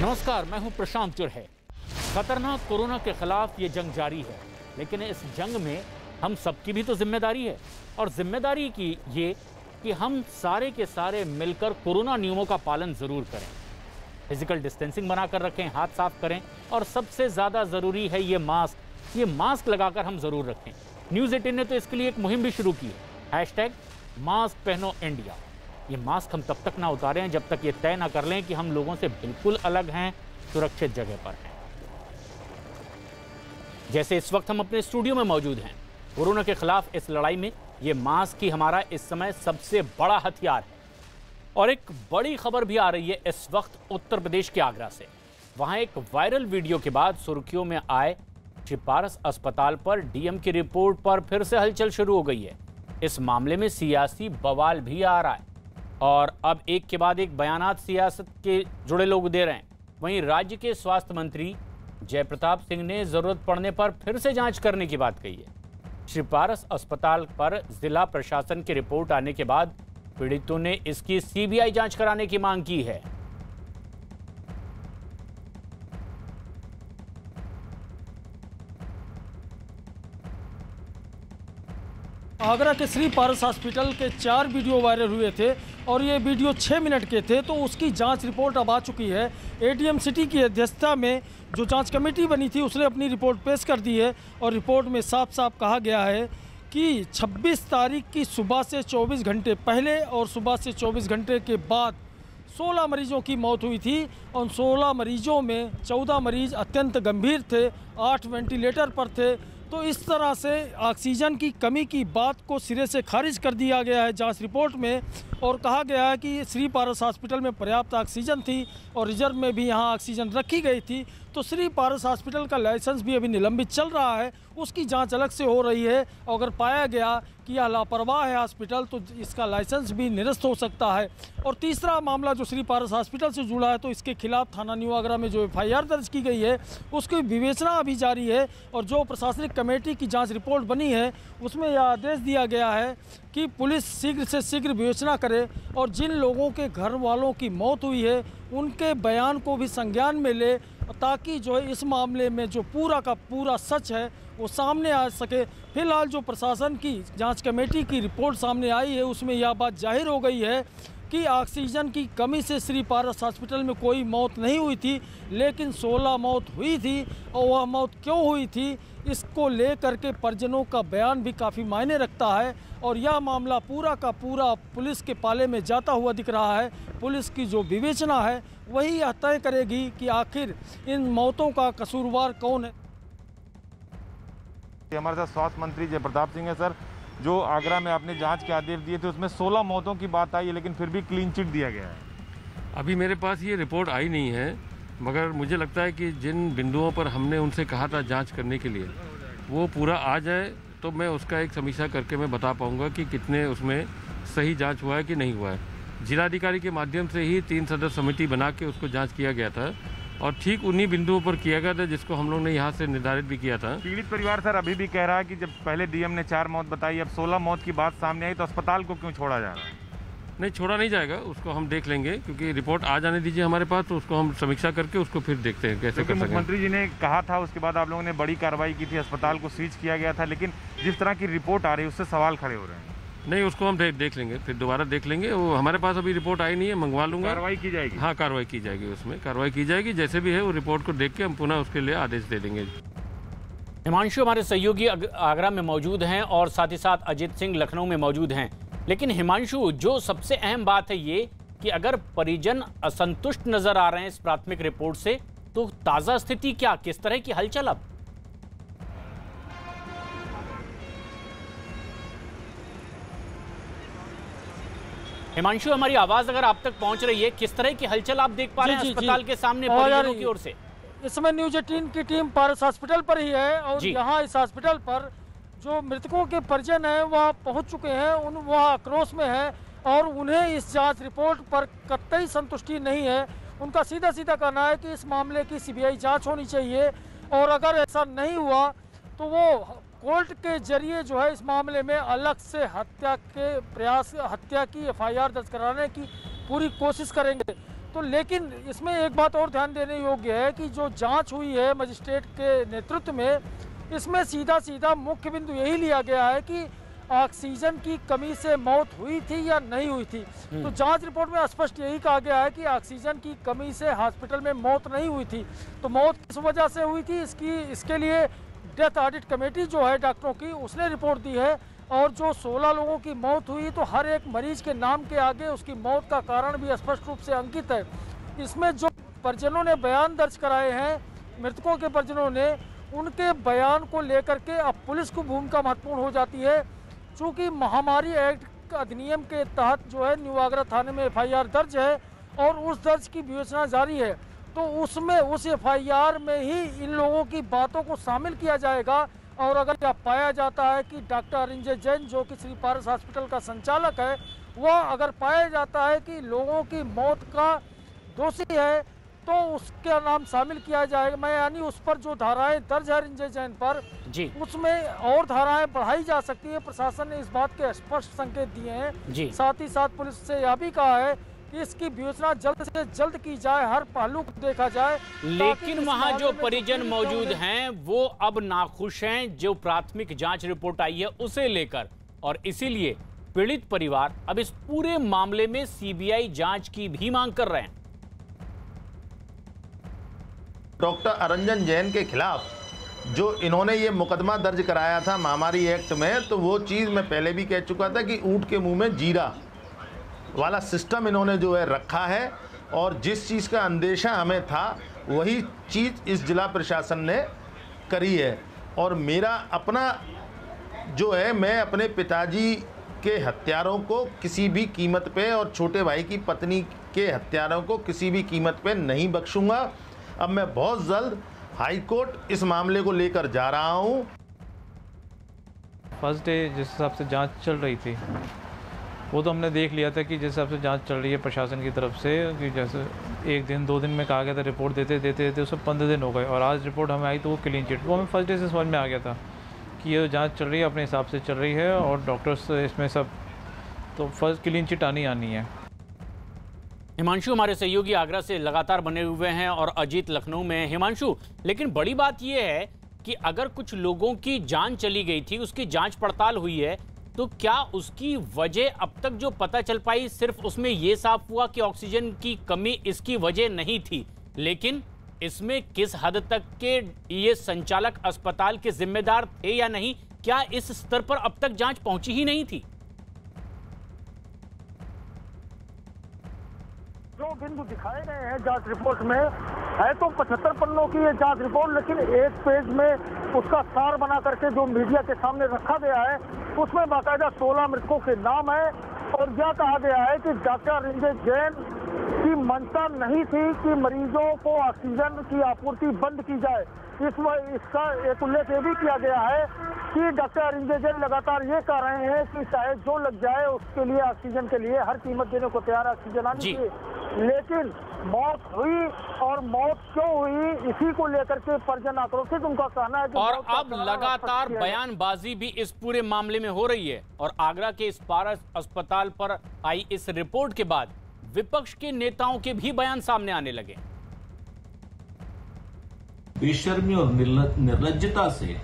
नमस्कार, मैं हूँ प्रशांत चुरहे। खतरनाक कोरोना के खिलाफ ये जंग जारी है, लेकिन इस जंग में हम सबकी भी तो ज़िम्मेदारी है। और ज़िम्मेदारी की ये कि हम सारे के सारे मिलकर कोरोना नियमों का पालन ज़रूर करें। फ़िज़िकल डिस्टेंसिंग बनाकर रखें, हाथ साफ़ करें, और सबसे ज़्यादा ज़रूरी है ये मास्क ये मास्क लगाकर हम ज़रूर रखें। न्यूज़ एटीन ने तो इसके लिए एक मुहिम भी शुरू की है। हैशटैग मास्क पहनो इंडिया ये मास्क हम तब तक ना उतारें जब तक ये तय ना कर लें कि हम लोगों से बिल्कुल अलग हैं, सुरक्षित जगह पर हैं। जैसे इस वक्त हम अपने स्टूडियो में मौजूद हैं, कोरोना के खिलाफ इस लड़ाई में ये मास्क ही हमारा इस समय सबसे बड़ा हथियार है। और एक बड़ी खबर भी आ रही है इस वक्त उत्तर प्रदेश के आगरा से। वहाँ एक वायरल वीडियो के बाद सुर्खियों में आए चिपारस अस्पताल पर डीएम की रिपोर्ट पर फिर से हलचल शुरू हो गई है। इस मामले में सियासी बवाल भी आ रहा है। और अब एक के बाद एक बयान सियासत के जुड़े लोग दे रहे हैं। वहीं राज्य के स्वास्थ्य मंत्री जयप्रताप सिंह ने ज़रूरत पड़ने पर फिर से जाँच करने की बात कही है। श्री पारस अस्पताल पर जिला प्रशासन की रिपोर्ट आने के बाद पीड़ितों ने इसकी सीबीआई जाँच कराने की मांग की है। आगरा के श्री पारस हॉस्पिटल के चार वीडियो वायरल हुए थे और ये वीडियो छः मिनट के थे तो उसकी जाँच रिपोर्ट अब आ चुकी है। एडीएम सिटी की अध्यक्षता में जो जाँच कमेटी बनी थी, उसने अपनी रिपोर्ट पेश कर दी है और रिपोर्ट में साफ़ साफ़ कहा गया है कि 26 तारीख की सुबह से 24 घंटे पहले और सुबह से 24 घंटे के बाद 16 मरीजों की मौत हुई थी और 16 मरीजों में 14 मरीज़ अत्यंत गंभीर थे, आठ वेंटिलेटर पर थे तो इस तरह से ऑक्सीजन की कमी की बात को सिरे से खारिज कर दिया गया है जाँच रिपोर्ट में और कहा गया है कि श्री पारस हॉस्पिटल में पर्याप्त ऑक्सीजन थी और रिज़र्व में भी यहाँ ऑक्सीजन रखी गई थी। तो श्री पारस हॉस्पिटल का लाइसेंस भी अभी निलंबित चल रहा है। उसकी जाँच अलग से हो रही है। और अगर पाया गया कि यह लापरवाह है हॉस्पिटल तो इसका लाइसेंस भी निरस्त हो सकता है। और तीसरा मामला जो श्री पारस हॉस्पिटल से जुड़ा है तो इसके खिलाफ थाना न्यू आगरा में जो एफआईआर दर्ज की गई है, उसकी विवेचना अभी जारी है और जो प्रशासनिक कमेटी की जाँच रिपोर्ट बनी है, उसमें यह आदेश दिया गया है कि पुलिस शीघ्र से शीघ्र विवेचना करे और जिन लोगों के घर वालों की मौत हुई है, उनके बयान को भी संज्ञान में ले ताकि जो है इस मामले में जो पूरा का पूरा सच है, वो सामने आ सके। फ़िलहाल जो प्रशासन की जाँच कमेटी की रिपोर्ट सामने आई है, उसमें यह बात ज़ाहिर हो गई है कि ऑक्सीजन की कमी से श्री पारस हॉस्पिटल में कोई मौत नहीं हुई थी, लेकिन 16 मौत हुई थी और वह मौत क्यों हुई थी, इसको लेकर के परिजनों का बयान भी काफ़ी मायने रखता है और यह मामला पूरा का पूरा पुलिस के पाले में जाता हुआ दिख रहा है। पुलिस की जो विवेचना है, वही यह तय करेगी कि आखिर इन मौतों का कसूरवार कौन है। हमारे साथ स्वास्थ्य मंत्री जय प्रताप सिंह है, सर। जो आगरा में आपने जाँच के आदेश दिए थे, उसमें 16 मौतों की बात आई है लेकिन फिर भी क्लीन चिट दिया गया है। अभी मेरे पास ये रिपोर्ट आई नहीं है, मगर मुझे लगता है कि जिन बिंदुओं पर हमने उनसे कहा था जाँच करने के लिए, वो पूरा आ जाए तो मैं उसका एक समीक्षा करके मैं बता पाऊँगा कि कितने उसमें सही जाँच हुआ है कि नहीं हुआ है। जिलाधिकारी के माध्यम से ही तीन सदस्य समिति बना के उसको जाँच किया गया था। और ठीक उन्हीं बिंदुओं पर किया गया था जिसको हम लोग ने यहाँ से निर्धारित भी किया था। पीड़ित परिवार सर अभी भी कह रहा है कि जब पहले डीएम ने चार मौत बताई अब 16 मौत की बात सामने आई तो अस्पताल को क्यों छोड़ा जा रहा है? नहीं छोड़ा नहीं जाएगा उसको हम देख लेंगे क्योंकि रिपोर्ट आ जाने दीजिए हमारे पास तो उसको हम समीक्षा करके उसको फिर देखते हैं कैसे कर मुख्यमंत्री जी ने कहा था उसके बाद आप लोगों ने बड़ी कार्रवाई की थी अस्पताल को सीज किया गया था लेकिन जिस तरह की रिपोर्ट आ रही है उससे सवाल खड़े हो रहे हैं। नहीं उसको हम देख देख लेंगे फिर दोबारा देख लेंगे। वो हमारे पास अभी रिपोर्ट आई नहीं है मंगवा लूँगा। कार्रवाई की जाएगी। हाँ कार्रवाई की जाएगी उसमें। कार्रवाई की जाएगी जैसे भी है वो रिपोर्ट को देख के हम पुनः उसके लिए आदेश दे देंगे। हिमांशु हमारे सहयोगी आगरा में मौजूद हैं और साथ ही साथ अजित सिंह लखनऊ में मौजूद हैं। लेकिन हिमांशु जो सबसे अहम बात है ये कि अगर परिजन असंतुष्ट नज़र आ रहे हैं इस प्राथमिक रिपोर्ट से तो ताज़ा स्थिति क्या? किस तरह की हलचल अब? हिमांशु हमारी आवाज़ अगर आप तक पहुँच रही है किस तरह की हलचल आप देख पा रहे हैं अस्पताल के सामने परिजनों की ओर से? इस समय न्यूज़ एटीन की टीम पारस हॉस्पिटल पर ही है और यहाँ इस हॉस्पिटल पर जो मृतकों के परिजन हैं वह पहुँच चुके हैं उन वह आक्रोश में है और उन्हें इस जाँच रिपोर्ट पर कतई संतुष्टि नहीं है। उनका सीधा सीधा कहना है कि इस मामले की सीबीआई जाँच होनी चाहिए और अगर ऐसा नहीं हुआ तो वो कोर्ट के ज़रिए जो है इस मामले में अलग से हत्या के प्रयास हत्या की एफआईआर दर्ज कराने की पूरी कोशिश करेंगे। तो तो लेकिन इसमें एक बात और ध्यान देने योग्य है कि जो जाँच हुई है मजिस्ट्रेट के नेतृत्व में इसमें सीधा सीधा मुख्य बिंदु यही लिया गया है कि ऑक्सीजन की कमी से मौत हुई थी या नहीं हुई थी। तो जाँच रिपोर्ट में स्पष्ट यही कहा गया है कि ऑक्सीजन की कमी से हॉस्पिटल में मौत नहीं हुई थी। तो मौत किस वजह से हुई थी? इसकी इसके लिए डेथ ऑडिट कमेटी जो है डॉक्टरों की, उसने रिपोर्ट दी है और जो 16 लोगों की मौत हुई तो हर एक मरीज़ के नाम के आगे उसकी मौत का कारण भी स्पष्ट रूप से अंकित है। इसमें जो परिजनों ने बयान दर्ज कराए हैं, मृतकों के परिजनों ने, उनके बयान को लेकर के अब पुलिस की भूमिका महत्वपूर्ण हो जाती है। चूँकि महामारी एक्ट अधिनियम के तहत जो है, न्यू आगरा थाने में एफआईआर दर्ज है और उस दर्ज की विवेचना जारी है। तो उसमें उस एफआईआर में ही इन लोगों की बातों को शामिल किया जाएगा। और अगर यह पाया जाता है कि डॉक्टर अरिंजय जैन जो कि श्री पारस हॉस्पिटल का संचालक है वह अगर पाया जाता है कि लोगों की मौत का दोषी है तो उसका नाम शामिल किया जाएगा। मैं यानी उस पर जो धाराएँ दर्ज है अरिंजय जैन पर जी। उसमें और धाराएँ बढ़ाई जा सकती है। प्रशासन ने इस बात के स्पष्ट संकेत दिए हैं। जी। साथ ही साथ पुलिस से यह भी कहा है कि इसकी विवेचना जल्द से जल्द की जाए हर पहलू को देखा जाए लेकिन वहाँ जो परिजन मौजूद हैं वो अब नाखुश हैं जो प्राथमिक जाँच रिपोर्ट आई है उसे लेकर। और इसीलिए पीड़ित परिवार अब इस पूरे मामले में सीबीआई जाँच की भी मांग कर रहे हैं। डॉक्टर अरंजन जैन के खिलाफ जो इन्होंने ये मुकदमा दर्ज कराया था महामारी एक्ट में तो वो चीज़ मैं पहले भी कह चुका था कि ऊँट के मुँह में जीरा। वाला सिस्टम इन्होंने जो है रखा है और जिस चीज़ का अंदेशा हमें था, वही चीज़ इस जिला प्रशासन ने करी है। और मेरा अपना जो है, मैं अपने पिताजी के हत्यारों को किसी भी कीमत पे और छोटे भाई की पत्नी के हत्यारों को किसी भी कीमत पे नहीं बख्शूँगा। अब मैं बहुत जल्द हाई कोर्ट इस मामले को लेकर जा रहा हूँ। फ़र्स्ट डे जिस हिसाब से जाँच चल रही थी वो तो हमने देख लिया था कि जिस हिसाब से जाँच चल रही है प्रशासन की तरफ़ से, कि जैसे एक दिन, दो दिन में कहा गया था, रिपोर्ट देते देते देते उसमें पंद्रह दिन हो गए। और आज रिपोर्ट हमें आई तो वो क्लीन चिट वो हमें फ़र्स्ट डे से समझ में आ गया था कि ये जाँच चल रही है, अपने हिसाब से चल रही है और डॉक्टर्स इसमें सब तो फ़र्स्ट क्लीन चिट आनी आनी है। हिमांशु हमारे सहयोगी आगरा से लगातार बने हुए हैं और अजीत लखनऊ में। हिमांशु, लेकिन बड़ी बात यह है कि अगर कुछ लोगों की जान चली गई थी, उसकी जाँच पड़ताल हुई है तो क्या उसकी वजह अब तक जो पता चल पाई, सिर्फ़ उसमें यह साफ़ हुआ कि ऑक्सीजन की कमी इसकी वजह नहीं थी, लेकिन इसमें किस हद तक के ये संचालक अस्पताल के जिम्मेदार थे या नहीं, क्या इस स्तर पर अब तक जाँच पहुँची ही नहीं थी? बिंदु दिखाए गए हैं जाँच रिपोर्ट में। है तो पचहत्तर पन्नों की ये जाँच रिपोर्ट, लेकिन एक पेज में उसका सार बना करके जो मीडिया के सामने रखा गया है, उसमें बाकायदा 16 मृतकों के नाम है। और यह कहा गया है कि डॉक्टर रिंजय जैन की मंशा नहीं थी कि मरीजों को ऑक्सीजन की आपूर्ति बंद की जाए इस इसका एक उल्लेख ये भी किया गया है कि डॉक्टर अरिंजय जैन लगातार ये कह रहे हैं कि चाहे जो लग जाए उसके लिए ऑक्सीजन के लिए हर कीमत देने को तैयार ऑक्सीजन आनी। चाहिए लेकिन मौत हुई और मौत क्यों हुई इसी को लेकर के परिजन आक्रोशित उनका कहना है कि और अब लगातार। बयानबाजी भी इस पूरे मामले में हो रही है और आगरा के इस पारस अस्पताल पर आई इस रिपोर्ट के बाद विपक्ष के नेताओं के भी बयान सामने आने लगे। बेशर्मी और निर्लजता से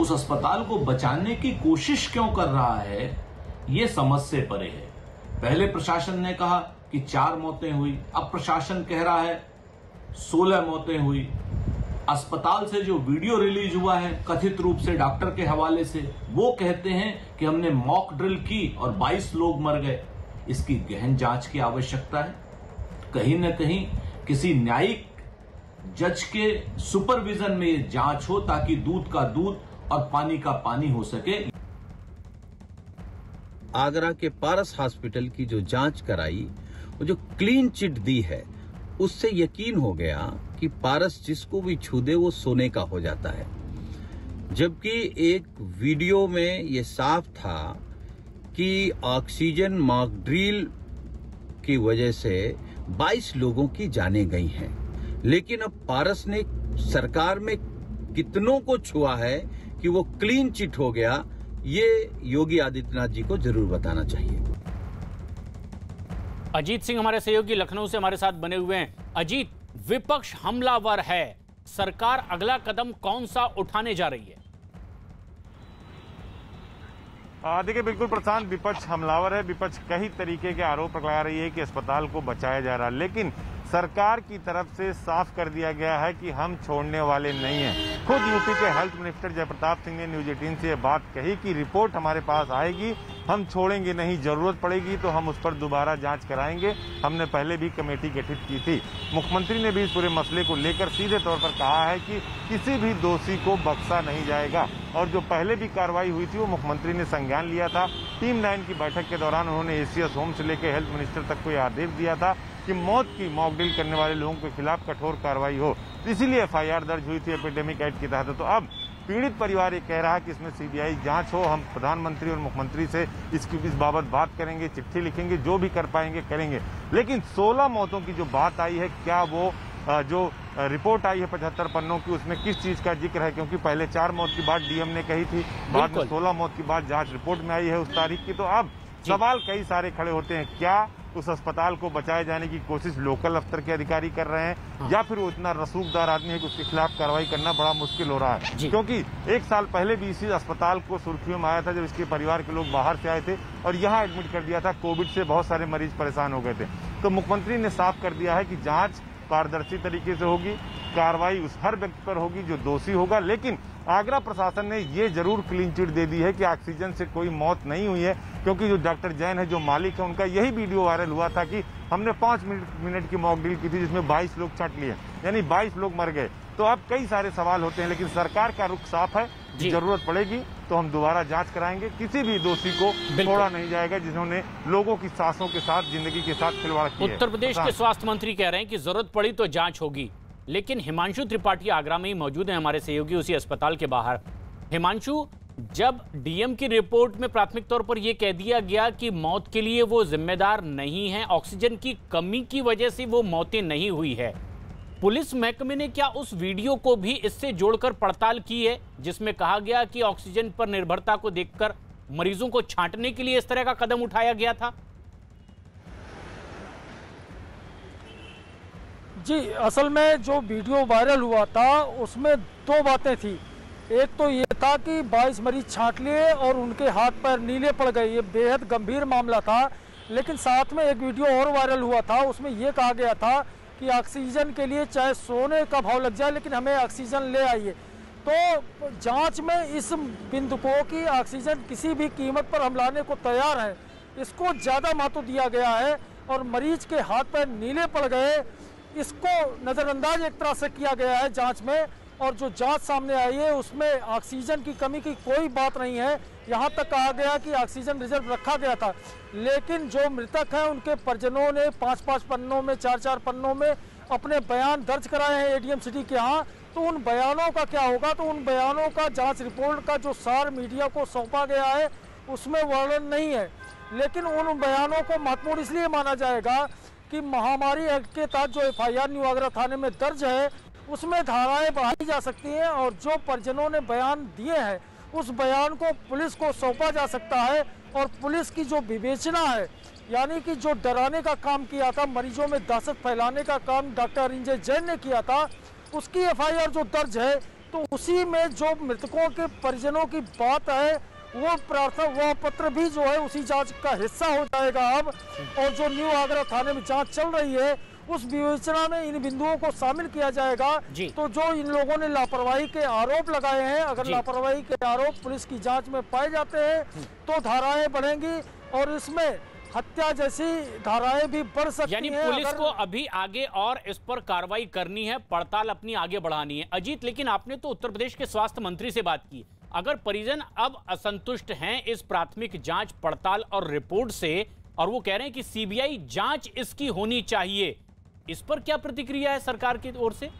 उस अस्पताल को बचाने की कोशिश क्यों कर रहा है, ये समझ से परे है। पहले प्रशासन ने कहा कि चार मौतें हुई, अब प्रशासन कह रहा है सोलह मौतें हुई। अस्पताल से जो वीडियो रिलीज़ हुआ है, कथित रूप से डॉक्टर के हवाले से, वो कहते हैं कि हमने मॉक ड्रिल की और 22 लोग मर गए। इसकी गहन जाँच की आवश्यकता है। कहीं न कहीं किसी न्यायिक जज के सुपरविजन में जाँच हो ताकि दूध का दूध और पानी का पानी हो सके। आगरा के पारस हॉस्पिटल की जो जाँच कराई, वो जो क्लीन चिट दी है, उससे यकीन हो गया कि पारस जिसको भी छू दे वो सोने का हो जाता है। जबकि एक वीडियो में ये साफ़ था कि ऑक्सीजन मॉकड्रिल की वजह से 22 लोगों की जाने गई हैं। लेकिन अब पारस ने सरकार में कितनों को छुआ है कि वो क्लीन चिट हो गया, ये योगी आदित्यनाथ जी को ज़रूर बताना चाहिए। अजीत सिंह हमारे सहयोगी लखनऊ से हमारे साथ बने हुए हैं। अजीत, विपक्ष हमलावर है। सरकार अगला कदम कौन सा उठाने जा रही है? देखिए, बिल्कुल प्रशांत, विपक्ष हमलावर है। विपक्ष कई तरीके के आरोप लगा रही है कि अस्पताल को बचाया जा रहा है। लेकिन सरकार की तरफ़ से साफ़ कर दिया गया है कि हम छोड़ने वाले नहीं हैं। खुद यूपी के हेल्थ मिनिस्टर जयप्रताप सिंह ने न्यूज़ एटीन से बात कही कि रिपोर्ट हमारे पास आएगी, हम छोड़ेंगे नहीं, ज़रूरत पड़ेगी तो हम उस पर दोबारा जाँच कराएँगे। हमने पहले भी कमेटी गठित की थी। मुख्यमंत्री ने भी इस पूरे मसले को लेकर सीधे तौर पर कहा है कि किसी भी दोषी को बख्शा नहीं जाएगा और जो पहले भी कार्रवाई हुई थी वो मुख्यमंत्री ने संज्ञान लिया था। टीम नाइन की बैठक के दौरान उन्होंने एसीएस होम से लेकर हेल्थ मिनिस्टर तक को यह आदेश दिया था कि मौत की मॉकड्रिल करने वाले लोगों के खिलाफ कठोर कार्रवाई हो। इसीलिए एफआईआर दर्ज हुई थी एपिडेमिक एक्ट के तहत। तो अब पीड़ित परिवार ये कह रहा है कि इसमें सीबीआई जाँच हो। हम प्रधानमंत्री और मुख्यमंत्री से इसकी इस बाबत बात करेंगे चिट्ठी लिखेंगे जो भी कर पाएँगे करेंगे। लेकिन 16 मौतों की जो बात आई है क्या वो जो रिपोर्ट आई है पचहत्तर पन्नों की उसमें किस चीज़ का ज़िक्र है? क्योंकि पहले चार मौत की बात डीएम ने कही थी बाद में सोलह मौत की बात जाँच रिपोर्ट में आई है उस तारीख की। तो अब सवाल कई सारे खड़े होते हैं। क्या उस अस्पताल को बचाए जाने की कोशिश लोकल अफसर के अधिकारी कर रहे हैं हाँ। या फिर वो इतना रसूखदार आदमी है कि उसके खिलाफ कार्रवाई करना बड़ा मुश्किल हो रहा है। क्योंकि एक साल पहले भी इसी अस्पताल को सुर्खियों में आया था जब इसके परिवार के लोग बाहर से आए थे और यहाँ एडमिट कर दिया था कोविड से बहुत सारे मरीज़ परेशान हो गए थे। तो मुख्यमंत्री ने साफ़ कर दिया है कि जाँच पारदर्शी तरीके से होगी कार्रवाई उस हर व्यक्ति पर होगी जो दोषी होगा लेकिन आगरा प्रशासन ने ये ज़रूर क्लीन चिट दे दी है कि ऑक्सीजन से कोई मौत नहीं हुई है। क्योंकि जो डॉक्टर जैन है जो मालिक है उनका यही वीडियो वायरल हुआ था कि हमने पाँच मिनट मिनट की मॉक ड्रिल की थी जिसमें 22 लोग छट लिए। यानी 22 लोग मर गए। तो अब कई सारे सवाल होते हैं लेकिन सरकार का रुख साफ़ है ज़रूरत पड़ेगी तो हम दोबारा जाँच कराएँगे। किसी भी दोषी को छोड़ा नहीं जाएगा जिन्होंने लोगों की सांसों के साथ ज़िंदगी के साथ खिलवाड़ किया उत्तर प्रदेश के स्वास्थ्य मंत्री कह रहे हैं कि ज़रूरत पड़ी तो जाँच होगी लेकिन हिमांशु त्रिपाठी आगरा में ही मौजूद है हमारे सहयोगी उसी अस्पताल के बाहर। हिमांशु जब डीएम की रिपोर्ट में प्राथमिक तौर पर यह कह दिया गया कि मौत के लिए वो जिम्मेदार नहीं है, ऑक्सीजन की कमी की वजह से वो मौतें नहीं हुई है। पुलिस महकमे ने क्या उस वीडियो को भी इससे जोड़कर पड़ताल की है, जिसमें कहा गया कि ऑक्सीजन पर निर्भरता को देखकर मरीजों को छांटने के लिए इस तरह का कदम उठाया गया था? जी, असल में जो वीडियो वायरल हुआ था, उसमें दो बातें थी। एक तो ये था कि 22 मरीज़ छांट लिए और उनके हाथ पैर नीले पड़ गए। ये बेहद गंभीर मामला था, लेकिन साथ में एक वीडियो और वायरल हुआ था। उसमें ये कहा गया था कि ऑक्सीजन के लिए चाहे सोने का भाव लग जाए, लेकिन हमें ऑक्सीजन ले आइए। तो जाँच में इस बिंदु को कि ऑक्सीजन किसी भी कीमत पर हम लाने को तैयार है, इसको ज़्यादा महत्व दिया गया है और मरीज़ के हाथ पैर नीले पड़ गए, इसको नज़रअंदाज एक तरह से किया गया है जाँच में। और जो जाँच सामने आई है, उसमें ऑक्सीजन की कमी की कोई बात नहीं है। यहाँ तक कहा गया कि ऑक्सीजन रिज़र्व रखा गया था, लेकिन जो मृतक हैं, उनके परिजनों ने पाँच पाँच पन्नों में चार चार पन्नों में अपने बयान दर्ज कराए हैं एडीएम सिटी के यहाँ। तो उन बयानों का क्या होगा? तो उन बयानों का जाँच रिपोर्ट का जो सार मीडिया को सौंपा गया है, उसमें वर्णन नहीं है। लेकिन उन बयानों को महत्वपूर्ण इसलिए माना जाएगा कि महामारी एक्ट के तहत जो एफआईआर न्यू आगरा थाने में दर्ज है उसमें धाराएँ बढ़ाई जा सकती हैं और जो परिजनों ने बयान दिए हैं, उस बयान को पुलिस को सौंपा जा सकता है और पुलिस की जो विवेचना है, यानी कि जो डराने का काम किया था, मरीजों में दहशत फैलाने का काम डॉक्टर अरिंजय जैन ने किया था, उसकी एफआईआर जो दर्ज है तो उसी में जो मृतकों के परिजनों की बात है, वो प्रार्थना वह पत्र भी जो है, उसी जाँच का हिस्सा हो जाएगा अब। और जो न्यू आगरा थाने में जाँच चल रही है उस विवेचना में इन बिंदुओं को शामिल किया जाएगा। तो जो इन लोगों ने लापरवाही के आरोप लगाए हैं अगर लापरवाही के आरोप पुलिस की जाँच में पाए जाते हैं हम्म। तो धाराएँ बढ़ेंगी और इसमें हत्या जैसी धाराएँ भी बढ़ सकती यानी पुलिस अगर... को अभी आगे और इस पर कार्रवाई करनी है पड़ताल अपनी आगे बढ़ानी है। अजीत लेकिन आपने तो उत्तर प्रदेश के स्वास्थ्य मंत्री से बात की। अगर परिजन अब असंतुष्ट हैं इस प्राथमिक जाँच पड़ताल और रिपोर्ट से और वो कह रहे हैं कि सीबीआई जाँच इसकी होनी चाहिए इस पर क्या प्रतिक्रिया है सरकार की ओर से?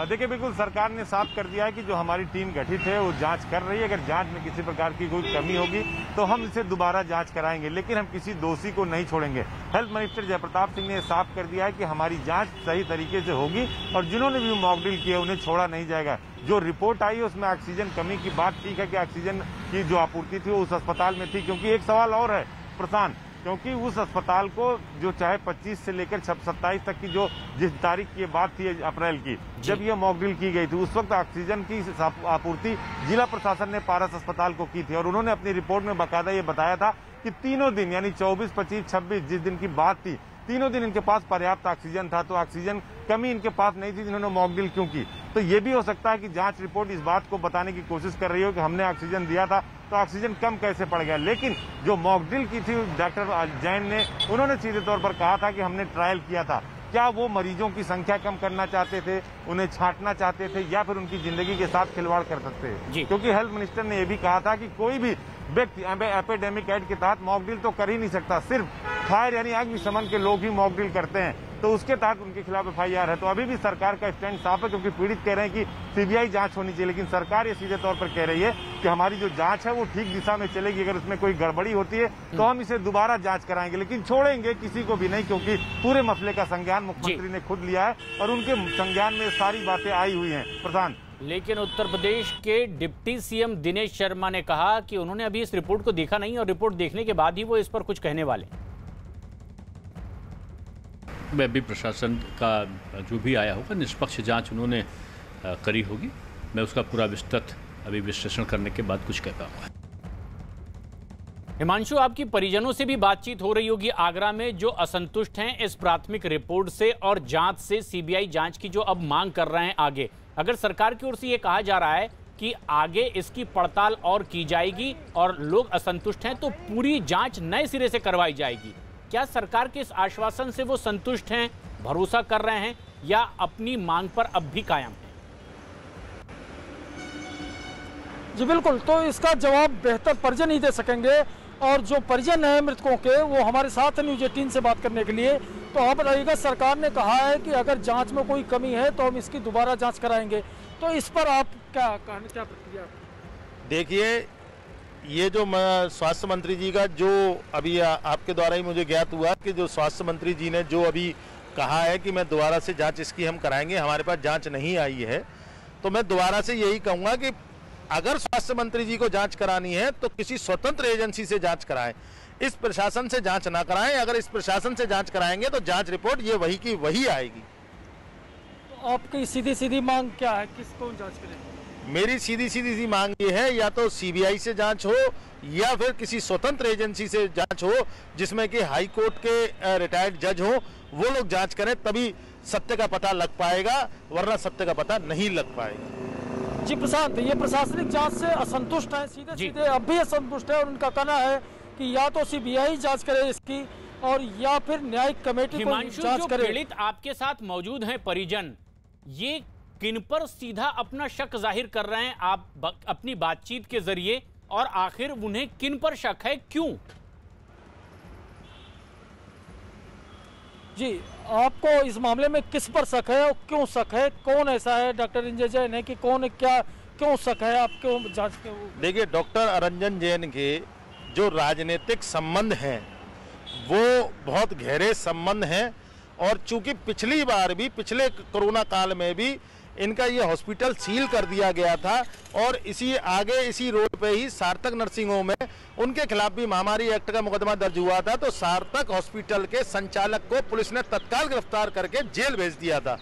देखिए, बिल्कुल सरकार ने साफ़ कर दिया है कि जो हमारी टीम गठित है, वो जाँच कर रही है। अगर जाँच में किसी प्रकार की कोई कमी होगी तो हम इसे दोबारा जाँच कराएँगे, लेकिन हम किसी दोषी को नहीं छोड़ेंगे। हेल्थ मिनिस्टर जयप्रताप सिंह ने साफ़ कर दिया है कि हमारी जाँच सही तरीके से होगी और जिन्होंने भी मॉकड्रिल किया उन्हें छोड़ा नहीं जाएगा। जो रिपोर्ट आई उसमें ऑक्सीजन कमी की बात ठीक है कि ऑक्सीजन की जो आपूर्ति थी, वो उस अस्पताल में थी, क्योंकि एक सवाल और है, प्रशांत। क्योंकि उस अस्पताल को जो चाहे 25 से लेकर 27 तक की जो जिस तारीख की बात थी अप्रैल की जब यह मॉकड्रिल की गई थी उस वक्त ऑक्सीजन की आपूर्ति जिला प्रशासन ने पारस अस्पताल को की थी और उन्होंने अपनी रिपोर्ट में बाकायदा ये बताया था कि तीनों दिन यानी 24, 25, 26 जिस दिन की बात थी तीनों दिन इनके पास पर्याप्त ऑक्सीजन था। तो ऑक्सीजन कमी इनके पास नहीं थी जिन्होंने मॉकड्रिल क्यों की? तो ये भी हो सकता है कि जाँच रिपोर्ट इस बात को बताने की कोशिश कर रही हो कि हमने ऑक्सीजन दिया था तो ऑक्सीजन कम कैसे पड़ गया? लेकिन जो मॉकड्रिल की थी डॉक्टर जैन ने उन्होंने सीधे तौर पर कहा था कि हमने ट्रायल किया था। क्या वो मरीजों की संख्या कम करना चाहते थे उन्हें छांटना चाहते थे या फिर उनकी ज़िंदगी के साथ खिलवाड़ कर सकते थे? क्योंकि हेल्थ मिनिस्टर ने यह भी कहा था कि कोई भी व्यक्ति एपिडेमिक एड के तहत मॉकड्रिल तो कर ही नहीं सकता। सिर्फ़ फायर यानी अग्निशमन के लोग ही मॉकड्रिल करते हैं। तो उसके तहत उनके खिलाफ एफआईआर है। तो अभी भी सरकार का स्टैंड साफ़ है क्योंकि पीड़ित कह रहे हैं कि सीबीआई जाँच होनी चाहिए लेकिन सरकार ये सीधे तौर पर कह रही है कि हमारी जो जाँच है वो ठीक दिशा में चलेगी। अगर उसमें कोई गड़बड़ी होती है तो हम इसे दोबारा जाँच कराएँगे लेकिन छोड़ेंगे किसी को भी नहीं क्योंकि पूरे मसले का संज्ञान मुख्यमंत्री ने खुद लिया है और उनके संज्ञान में सारी बातें आई हुई हैं। प्रधान। लेकिन उत्तर प्रदेश के डिप्टी सीएम दिनेश शर्मा ने कहा कि उन्होंने अभी इस रिपोर्ट को देखा नहीं और रिपोर्ट देखने के बाद ही वो इस पर कुछ कहने वाले। मैं भी प्रशासन का जो भी आया होगा, निष्पक्ष जाँच उन्होंने करी होगी। मैं उसका पूरा विस्तृत अभी विश्लेषण करने के बाद कुछ कह पाऊँगा हिमांशु, आपकी परिजनों से भी बातचीत हो रही होगी आगरा में, जो असंतुष्ट हैं इस प्राथमिक रिपोर्ट से और जाँच से सीबीआई जाँच की जो अब मांग कर रहे हैं आगे। अगर सरकार की ओर से ये कहा जा रहा है कि आगे इसकी पड़ताल और की जाएगी और लोग असंतुष्ट हैं तो पूरी जाँच नए सिरे से करवाई जाएगी। क्या सरकार के इस आश्वासन से वो संतुष्ट हैं भरोसा कर रहे हैं या अपनी मांग पर अब भी कायम है? जी बिल्कुल तो इसका जवाब बेहतर परिजन ही दे सकेंगे। और जो परिजन है मृतकों के वो हमारे साथ है न्यूज़ एटीन से बात करने के लिए। तो आप बताइएगा सरकार ने कहा है कि अगर जाँच में कोई कमी है तो हम इसकी दोबारा जाँच कराएँगे। तो इस पर आप क्या क्या प्रतिक्रिया? देखिए ये जो स्वास्थ्य मंत्री जी का जो अभी आ, आपके द्वारा ही मुझे ज्ञात हुआ कि जो स्वास्थ्य मंत्री जी ने जो अभी कहा है कि मैं दोबारा से जाँच इसकी हम कराएँगे हमारे पास जाँच नहीं आई है तो मैं दोबारा से यही कहूँगा कि अगर स्वास्थ्य मंत्री जी को जाँच करानी है तो किसी स्वतंत्र एजेंसी से जाँच कराएँ। इस प्रशासन से जाँच ना कराएँ अगर इस प्रशासन से जाँच कराएँगे तो जाँच रिपोर्ट ये वही की वही आएगी। तो आपकी सीधी सीधी मांग क्या है? किसको जाँच करें मेरी सीधी सीधी सी मांग ये है या तो सीबीआई से जाँच हो या फिर किसी स्वतंत्र एजेंसी से जाँच हो जिसमें कि हाई कोर्ट के रिटायर्ड जज हो वो लोग जाँच करें तभी सत्य का पता लग पाएगा वरना सत्य का पता नहीं लग पाएगा। जी प्रशांत ये प्रशासनिक जाँच से असंतुष्ट है सीधे सीधे अब भी असंतुष्ट है और उनका कहना है कि या तो सीबीआई जाँच करे इसकी और या फिर न्यायिक कमेटी को जाँच करे। आपके साथ मौजूद हैं परिजन ये किन पर सीधा अपना शक ज़ाहिर कर रहे हैं आप अपनी बातचीत के ज़रिए और आखिर उन्हें किन पर शक है क्यों? जी आपको इस मामले में किस पर शक है और क्यों शक है? कौन ऐसा है डॉक्टर इंजय जैन है कि कौन क्या क्यों शक है आप क्यों जाँच के देखिए डॉक्टर अरंजन जैन के जो राजनीतिक संबंध हैं वो बहुत गहरे संबंध हैं और चूँकि पिछली बार भी पिछले कोरोना काल में भी इनका ये हॉस्पिटल सील कर दिया गया था और इसी आगे इसी रोड पे ही सार्थक नर्सिंग होम है उनके खिलाफ भी महामारी एक्ट का मुकदमा दर्ज हुआ था तो सार्थक हॉस्पिटल के संचालक को पुलिस ने तत्काल गिरफ़्तार करके जेल भेज दिया था।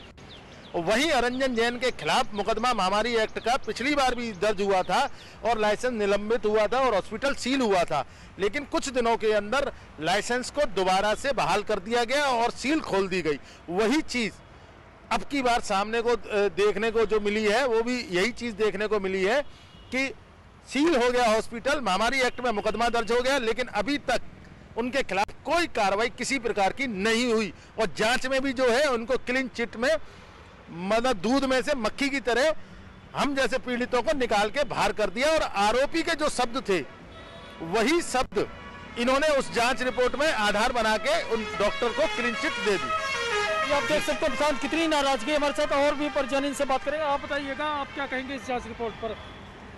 वहीं अरंजन जैन के खिलाफ मुकदमा महामारी एक्ट का पिछली बार भी दर्ज हुआ था और लाइसेंस निलंबित हुआ था और हॉस्पिटल सील हुआ था। लेकिन कुछ दिनों के अंदर लाइसेंस को दोबारा से बहाल कर दिया गया और सील खोल दी गई। वही चीज़ अब की बार सामने को देखने को जो मिली है, वो भी यही चीज़ देखने को मिली है कि सील हो गया हॉस्पिटल महामारी एक्ट में मुकदमा दर्ज हो गया, लेकिन अभी तक उनके खिलाफ कोई कार्रवाई किसी प्रकार की नहीं हुई। और जाँच में भी जो है, उनको क्लीन चिट में मतलब दूध में से मक्खी की तरह हम जैसे पीड़ितों को निकाल के बाहर कर दिया। और आरोपी के जो शब्द थे, वही शब्द इन्होंने उस जाँच रिपोर्ट में आधार बना के उन डॉक्टर को क्लीन चिट दे दी। आप देख सकते हैं प्रशांत कितनी नाराज़गी हमारे साथ। और भी परिजन इनसे बात करेंगे। आप बताइएगा आप क्या कहेंगे इस जाँच रिपोर्ट पर?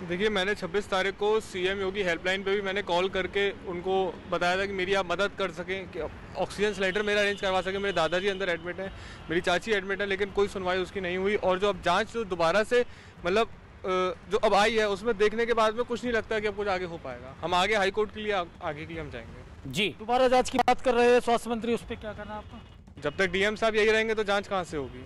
देखिए मैंने 26 तारीख को सीएम योगी हेल्पलाइन पे भी मैंने कॉल करके उनको बताया था कि मेरी आप मदद कर सकें कि ऑक्सीजन सिलेंडर मेरा अरेंज करवा सकें। मेरे दादाजी अंदर एडमिट हैं मेरी चाची एडमिट है लेकिन कोई सुनवाई उसकी नहीं हुई। और जो अब जाँच जो दोबारा से मतलब जो अब आई है उसमें देखने के बाद में कुछ नहीं लगता कि अब कुछ आगे हो पाएगा। हम आगे हाईकोर्ट के लिए आगे के लिए हम जाएँगे। जी। दोबारा जाँच की बात कर रहे हैं स्वास्थ्य मंत्री उस पर क्या करना है आपका? जब तक डीएम साहब यही रहेंगे तो जाँच कहाँ से होगी?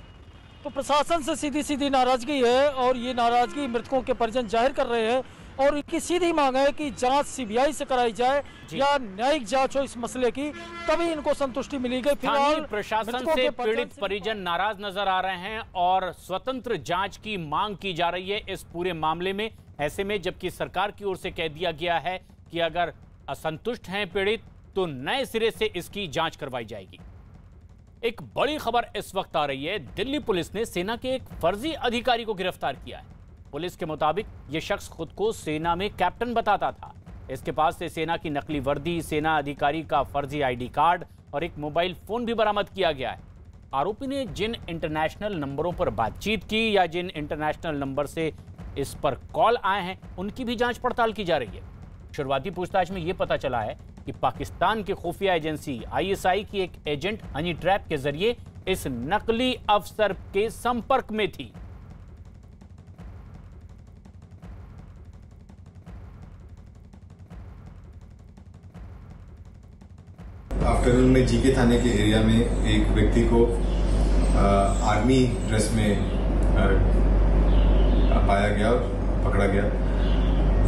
तो प्रशासन से सीधी सीधी नाराज़गी है और ये नाराज़गी मृतकों के परिजन ज़ाहिर कर रहे हैं और इनकी सीधी मांग है कि जाँच सीबीआई से कराई जाए या न्यायिक जाँच हो इस मसले की तभी इनको संतुष्टि मिलेगी स्थानीय प्रशासन से पीड़ित परिजन नाराज़ नज़र आ रहे हैं और स्वतंत्र जाँच की मांग की जा रही है इस पूरे मामले में। ऐसे में जबकि सरकार की ओर से कह दिया गया है कि अगर असंतुष्ट हैं पीड़ित तो नए सिरे से इसकी जाँच करवाई जाएगी। एक बड़ी खबर इस वक्त आ रही है। दिल्ली पुलिस ने सेना के एक फर्जी अधिकारी को गिरफ़्तार किया है। पुलिस के मुताबिक यह शख्स खुद को सेना में कैप्टन बताता था। इसके पास से सेना की नकली वर्दी, सेना अधिकारी का फर्जी आईडी कार्ड और एक मोबाइल फ़ोन भी बरामद किया गया है। आरोपी ने जिन इंटरनेशनल नंबरों पर बातचीत की या जिन इंटरनेशनल नंबर से इस पर कॉल आए हैं, उनकी भी जाँच पड़ताल की जा रही है। शुरुआती पूछताछ में यह पता चला है कि पाकिस्तान की खुफिया एजेंसी आईएसआई की एक एजेंट हनी ट्रैप के ज़रिए इस नकली अफसर के संपर्क में थी। आफ्टरनून में जीके थाने के एरिया में एक व्यक्ति को आ, आर्मी ड्रेस में आ, पाया गया और पकड़ा गया।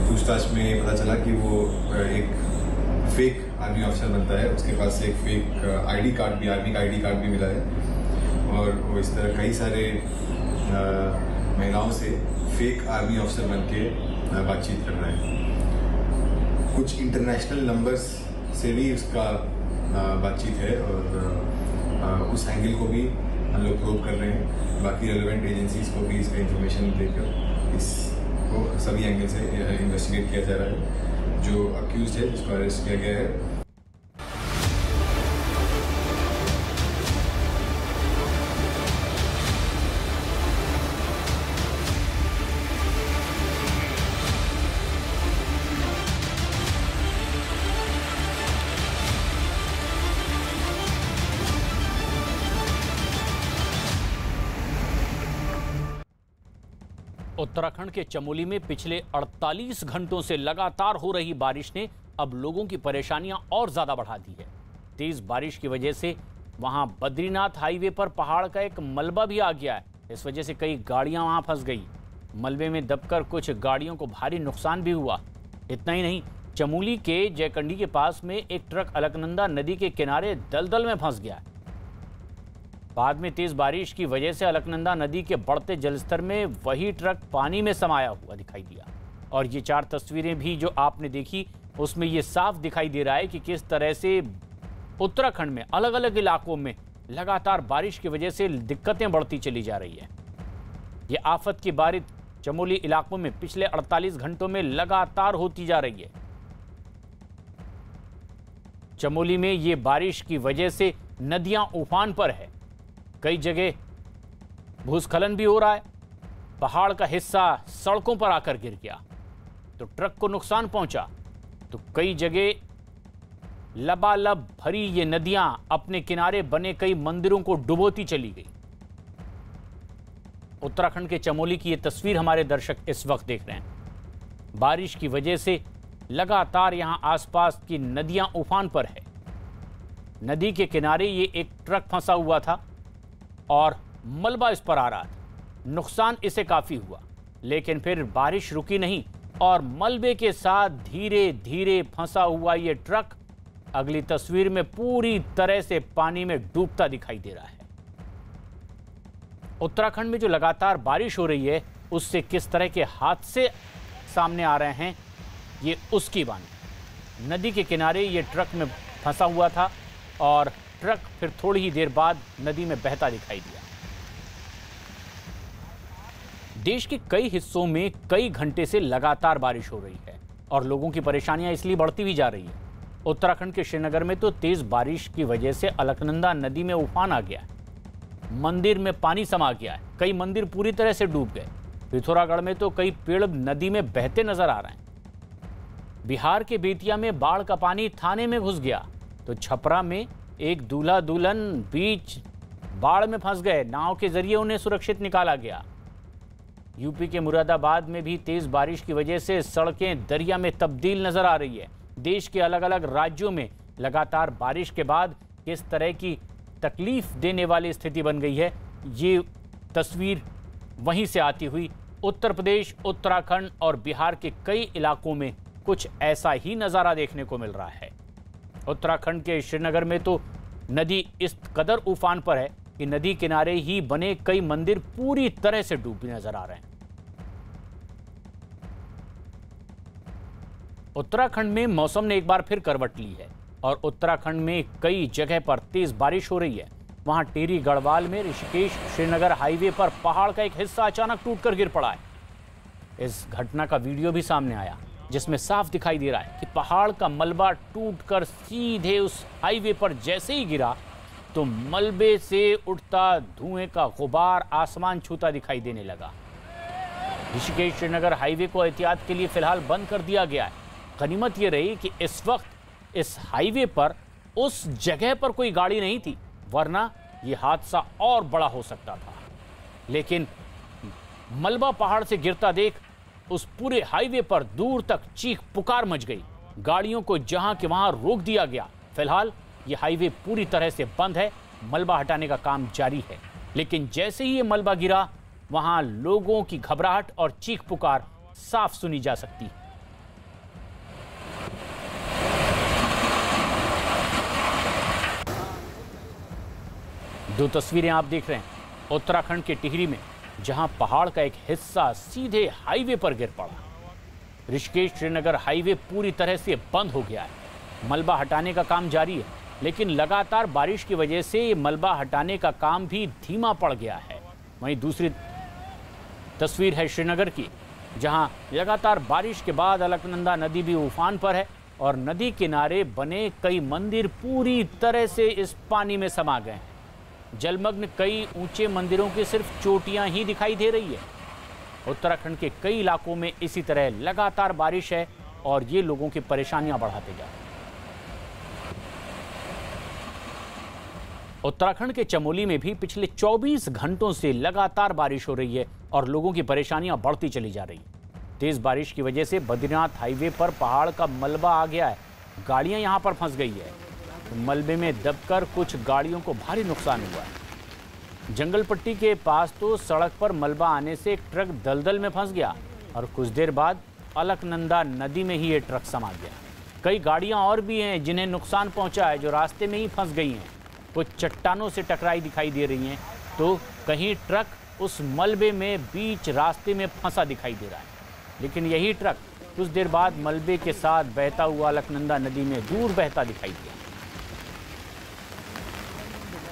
पूछताछ में पता चला कि वो एक फेक आर्मी ऑफिसर बनता है। उसके पास एक फेक आईडी कार्ड भी आर्मी का आईडी कार्ड भी मिला है। और वो इस तरह कई सारे महिलाओं से फेक आर्मी ऑफिसर बन के बातचीत कर रहा है। कुछ इंटरनेशनल नंबर्स से भी उसका बातचीत है और उस एंगल को भी हम लोग प्रूव कर रहे हैं। बाकी रेलिवेंट एजेंसीज को भी इसका इंफॉर्मेशन देकर इसको सभी एंगल से इन्वेस्टिगेट किया जा रहा है। जो अक्यूज है जिसको अरेस्ट किया गया है। उत्तराखंड के चमोली में पिछले 48 घंटों से लगातार हो रही बारिश ने अब लोगों की परेशानियाँ और ज़्यादा बढ़ा दी है। तेज बारिश की वजह से वहाँ बद्रीनाथ हाईवे पर पहाड़ का एक मलबा भी आ गया है। इस वजह से कई गाड़ियाँ वहाँ फंस गई। मलबे में दबकर कुछ गाड़ियों को भारी नुकसान भी हुआ। इतना ही नहीं, चमोली के जयकंडी के पास में एक ट्रक अलकनंदा नदी के किनारे दलदल में फंस गया है। बाद में तेज बारिश की वजह से अलकनंदा नदी के बढ़ते जलस्तर में वही ट्रक पानी में समाया हुआ दिखाई दिया। और ये चार तस्वीरें भी जो आपने देखी, उसमें ये साफ़ दिखाई दे रहा है कि किस तरह से उत्तराखंड में अलग अलग इलाकों में लगातार बारिश की वजह से दिक्कतें बढ़ती चली जा रही है। ये आफत की बारिश चमोली इलाकों में पिछले 48 घंटों में लगातार होती जा रही है। चमोली में ये बारिश की वजह से नदियाँ उफान पर है। कई जगह भूस्खलन भी हो रहा है। पहाड़ का हिस्सा सड़कों पर आकर गिर गया। तो ट्रक को नुकसान पहुँचा। तो कई जगह लबालब भरी ये नदियाँ अपने किनारे बने कई मंदिरों को डुबोती चली गई। उत्तराखंड के चमोली की ये तस्वीर हमारे दर्शक इस वक्त देख रहे हैं। बारिश की वजह से लगातार यहाँ आसपास की नदियाँ उफान पर है। नदी के किनारे ये एक ट्रक फंसा हुआ था। और मलबा इस पर आ रहा था। नुकसान इसे काफ़ी हुआ, लेकिन फिर बारिश रुकी नहीं और मलबे के साथ धीरे धीरे फंसा हुआ ये ट्रक अगली तस्वीर में पूरी तरह से पानी में डूबता दिखाई दे रहा है। उत्तराखंड में जो लगातार बारिश हो रही है, उससे किस तरह के हादसे सामने आ रहे हैं, ये उसकी बानी नदी के किनारे ये ट्रक में फंसा हुआ था और ट्रक फिर थोड़ी ही देर बाद नदी में बहता दिखाई दिया। देश के कई हिस्सों में कई घंटे से लगातार बारिश हो रही है और लोगों की परेशानियाँ इसलिए बढ़ती भी जा रही है। उत्तराखंड के श्रीनगर में तो तेज बारिश की वजह से अलकनंदा नदी में उफान आ गया मंदिर में पानी समा गया है। कई मंदिर पूरी तरह से डूब गए। पिथौरागढ़ में तो कई पेड़ नदी में बहते नज़र आ रहे हैं। बिहार के बेतिया में बाढ़ का पानी थाने में घुस गया। तो छपरा में एक दूल्हा दुल्हन बीच बाढ़ में फंस गए। नाव के ज़रिए उन्हें सुरक्षित निकाला गया। यूपी के मुरादाबाद में भी तेज बारिश की वजह से सड़कें दरिया में तब्दील नज़र आ रही है। देश के अलग अलग राज्यों में लगातार बारिश के बाद किस तरह की तकलीफ़ देने वाली स्थिति बन गई है, ये तस्वीर वहीं से आती हुई उत्तर प्रदेश, उत्तराखंड और बिहार के कई इलाकों में कुछ ऐसा ही नज़ारा देखने को मिल रहा है। उत्तराखंड के श्रीनगर में तो नदी इस कदर उफान पर है कि नदी किनारे ही बने कई मंदिर पूरी तरह से डूबे नज़र आ रहे हैं। उत्तराखंड में मौसम ने एक बार फिर करवट ली है और उत्तराखंड में कई जगह पर तेज बारिश हो रही है। वहाँ टेरी गढ़वाल में ऋषिकेश श्रीनगर हाईवे पर पहाड़ का एक हिस्सा अचानक टूटकर गिर पड़ा है। इस घटना का वीडियो भी सामने आया। जिसमें साफ़ दिखाई दे रहा है कि पहाड़ का मलबा टूटकर सीधे उस हाईवे पर जैसे ही गिरा तो मलबे से उठता धुएँ का गुबार आसमान छूता दिखाई देने लगा। ऋषिकेश श्रीनगर हाईवे को एहतियात के लिए फ़िलहाल बंद कर दिया गया है। गनीमत ये रही कि इस वक्त इस हाईवे पर, उस जगह पर कोई गाड़ी नहीं थी, वरना ये हादसा और बड़ा हो सकता था। लेकिन मलबा पहाड़ से गिरता देख उस पूरे हाईवे पर दूर तक चीख पुकार मच गई। गाड़ियों को जहाँ के वहाँ रोक दिया गया। फ़िलहाल, ये हाईवे पूरी तरह से बंद है, मलबा हटाने का काम जारी है। लेकिन जैसे ही ये मलबा गिरा, वहाँ लोगों की घबराहट और चीख पुकार साफ़ सुनी जा सकती है। दो तस्वीरें आप देख रहे हैं, उत्तराखंड के टिहरी में। जहाँ पहाड़ का एक हिस्सा सीधे हाईवे पर गिर पड़ा। ऋषिकेश श्रीनगर हाईवे पूरी तरह से बंद हो गया है। मलबा हटाने का काम जारी है, लेकिन लगातार बारिश की वजह से ये मलबा हटाने का काम भी धीमा पड़ गया है। वहीं दूसरी तस्वीर है श्रीनगर की, जहाँ लगातार बारिश के बाद अलकनंदा नदी भी उफान पर है और नदी किनारे बने कई मंदिर पूरी तरह से इस पानी में समा गए हैं। जलमग्न कई ऊँचे मंदिरों की सिर्फ़ चोटियाँ ही दिखाई दे रही है। उत्तराखंड के कई इलाकों में इसी तरह लगातार बारिश है और ये लोगों की परेशानियाँ बढ़ाते जा रहे उत्तराखंड के चमोली में भी पिछले 24 घंटों से लगातार बारिश हो रही है और लोगों की परेशानियाँ बढ़ती चली जा रही तेज बारिश की वजह से बद्रीनाथ हाईवे पर पहाड़ का मलबा आ गया है। गाड़ियाँ यहाँ पर फंस गई है। मलबे में दबकर कुछ गाड़ियों को भारी नुकसान हुआ। है जंगल पट्टी के पास तो सड़क पर मलबा आने से एक ट्रक दलदल में फंस गया और कुछ देर बाद अलकनंदा नदी में ही ये ट्रक समा गया। कई गाड़ियाँ और भी हैं जिन्हें नुकसान पहुँचा है, जो रास्ते में ही फंस गई हैं। कुछ चट्टानों से टकराई दिखाई दे रही हैं तो कहीं ट्रक उस मलबे में बीच रास्ते में फंसा दिखाई दे रहा है। लेकिन यही ट्रक कुछ देर बाद मलबे के साथ बहता हुआ अलकनंदा नदी में दूर बहता दिखाई दिया।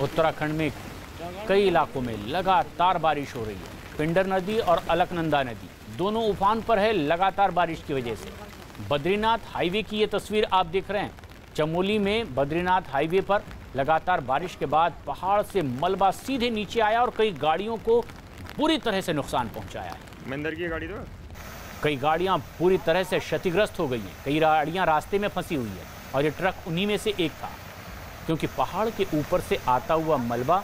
उत्तराखंड में कई इलाकों में लगातार बारिश हो रही है। पिंडर नदी और अलकनंदा नदी दोनों उफान पर है लगातार बारिश की वजह से। बद्रीनाथ हाईवे की ये तस्वीर आप देख रहे हैं। चमोली में बद्रीनाथ हाईवे पर लगातार बारिश के बाद पहाड़ से मलबा सीधे नीचे आया और कई गाड़ियों को बुरी तरह से नुकसान पहुँचाया है। मंदिर की गाड़ी तो? कई गाड़ियाँ पूरी तरह से क्षतिग्रस्त हो गई हैं। कई गाड़ियाँ रास्ते में फंसी हुई है और ये ट्रक उन्हीं में से एक था। क्योंकि पहाड़ के ऊपर से आता हुआ मलबा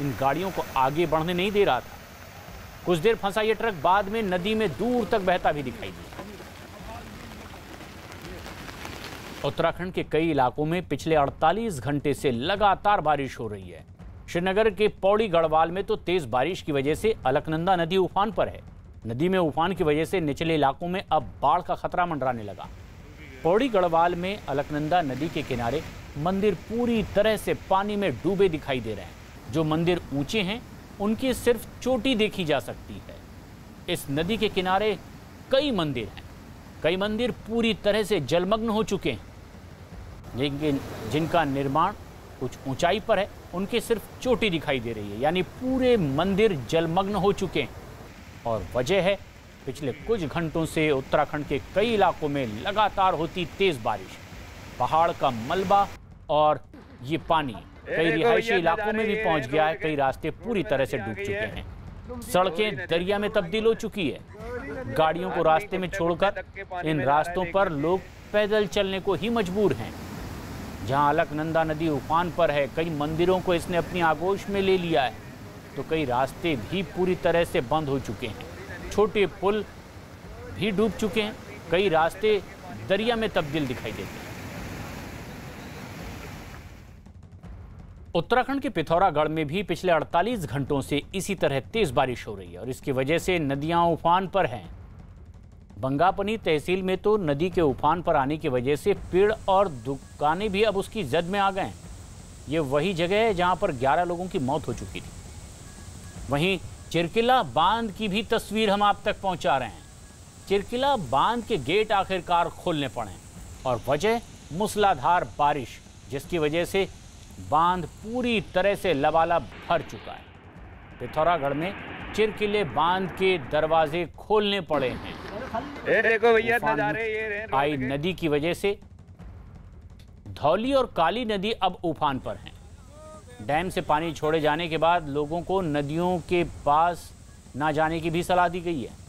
इन गाड़ियों को आगे बढ़ने नहीं दे रहा था। कुछ देर फंसा ये ट्रक, बाद में नदी में दूर तक बहता भी दिखाई दिया। उत्तराखंड के कई इलाकों में पिछले 48 घंटे से लगातार बारिश हो रही है। श्रीनगर के पौड़ी गढ़वाल में तो तेज बारिश की वजह से अलकनंदा नदी उफान पर है। नदी में उफान की वजह से निचले इलाकों में अब बाढ़ का खतरा मंडराने लगा। पौड़ी गढ़वाल में अलकनंदा नदी के किनारे मंदिर पूरी तरह से पानी में डूबे दिखाई दे रहे हैं। जो मंदिर ऊँचे हैं, उनकी सिर्फ़ चोटी देखी जा सकती है। इस नदी के किनारे कई मंदिर हैं। कई मंदिर पूरी तरह से जलमग्न हो चुके हैं। लेकिन जिनका निर्माण कुछ ऊंचाई पर है, उनकी सिर्फ़ चोटी दिखाई दे रही है। यानी पूरे मंदिर जलमग्न हो चुके हैं। और वजह है पिछले कुछ घंटों से उत्तराखंड के कई इलाकों में लगातार होती तेज बारिश। पहाड़ का मलबा और ये पानी कई रिहायशी इलाकों में भी पहुँच गया है कई रास्ते पूरी तरह से डूब चुके हैं। सड़कें दरिया में तब्दील हो चुकी है। गाड़ियों को रास्ते में छोड़कर इन रास्तों पर लोग पैदल चलने को ही मजबूर हैं। जहाँ अलकनंदा नदी उफान पर है कई मंदिरों को इसने अपनी आगोश में ले लिया है। तो कई रास्ते भी पूरी तरह से बंद हो चुके हैं। छोटे पुल भी डूब चुके हैं। कई रास्ते दरिया में तब्दील दिखाई देते हैं। उत्तराखंड के पिथौरागढ़ में भी पिछले 48 घंटों से इसी तरह तेज बारिश हो रही है और इसकी वजह से नदियाँ उफान पर हैं। बंगापनी तहसील में तो नदी के उफान पर आने की वजह से पेड़ और दुकानें भी अब उसकी जद में आ गए हैं। ये वही जगह है जहाँ पर 11 लोगों की मौत हो चुकी थी। वहीं चिरकिला बाँध की भी तस्वीर हम आप तक पहुँचा रहे हैं। चिरकिला बाँध के गेट आखिरकार खोलने पड़े और वजह मूसलाधार बारिश जिसकी वजह से बाँध पूरी तरह से लबालब भर चुका है। पिथौरागढ़ में चिरकिले बाँध के दरवाजे खोलने पड़े हैं। ये देखो भैया नजारे ये रहे आई नदी की वजह से धौली और काली नदी अब उफान पर हैं। डैम से पानी छोड़े जाने के बाद लोगों को नदियों के पास ना जाने की भी सलाह दी गई है।